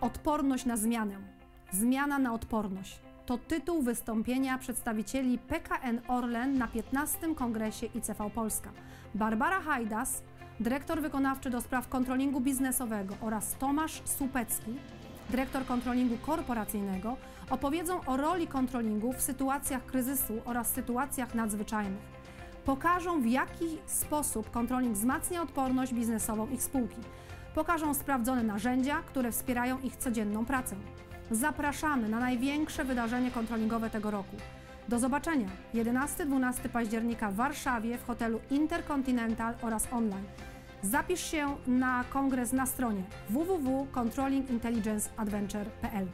Odporność na zmianę. Zmiana na odporność. To tytuł wystąpienia przedstawicieli PKN Orlen na 15. Kongresie ICV Polska. Barbara Hajdas, dyrektor wykonawczy do spraw kontrolingu biznesowego oraz Tomasz Supecki, dyrektor kontrolingu korporacyjnego, opowiedzą o roli kontrolingu w sytuacjach kryzysu oraz sytuacjach nadzwyczajnych. Pokażą, w jaki sposób kontroling wzmacnia odporność biznesową ich spółki. Pokażą sprawdzone narzędzia, które wspierają ich codzienną pracę. Zapraszamy na największe wydarzenie kontrolingowe tego roku. Do zobaczenia 11-12 października w Warszawie w hotelu Intercontinental oraz online. Zapisz się na kongres na stronie www.controllingintelligenceadventure.pl.